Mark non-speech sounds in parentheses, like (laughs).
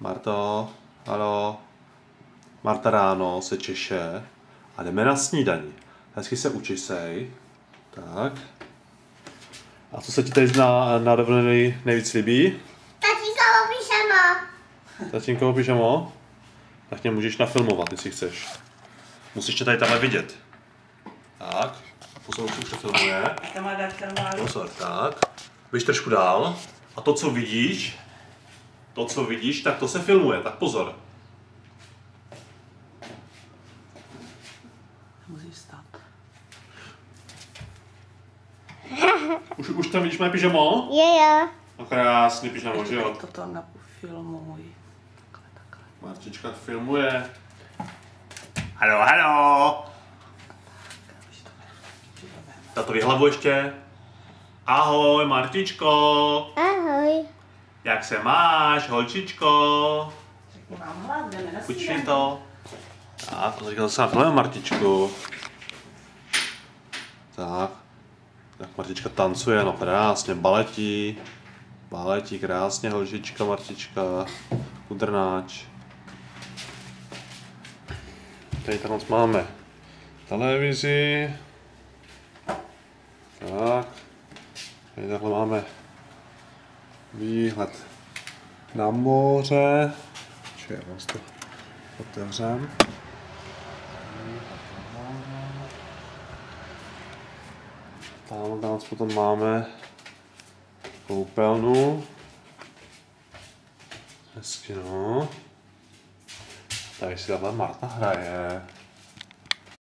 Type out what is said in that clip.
Marto, halo. Marta ráno se češe a jdeme na snídani. Hezky se učisej. Tak. A co se ti tady na, na dovolený nejvíc líbí? Tatínkovo píšemo. Tatínkovo pyžamo? Tak mě můžeš nafilmovat, jestli chceš. Musíš tě tady takhle vidět. Tak. Pozor, už to filmuje. Pozor, tak. Běž trošku dál. A to, co vidíš, to, co vidíš, tak to se filmuje, tak pozor. Musíš stát. (laughs) Už, už tam vidíš moje pyžamo? Jo, jo. No krásný pyžamo, že jo? Toto nafilmuj. Takhle, takhle. Martička filmuje. Halo, halo. Už to už to vem. Tatovi hlavu ještě. Ahoj, Martičko. Ahoj. Jak se máš, holčičko? Řekni, mám hlad, jdeme na Pojď to. Tak, to říkal jsem na Martičku. Tak. Tak Martička tancuje, no krásně, baletí. Baletí, krásně, holčička, Martička. Udrnáč. Tady tam moc máme televizi. Tak. Tady takhle máme výhled na moře. Čiže já vás to otevřem. Tam nás potom máme koupelnu. Hezky no. Tady si takhle Marta hraje.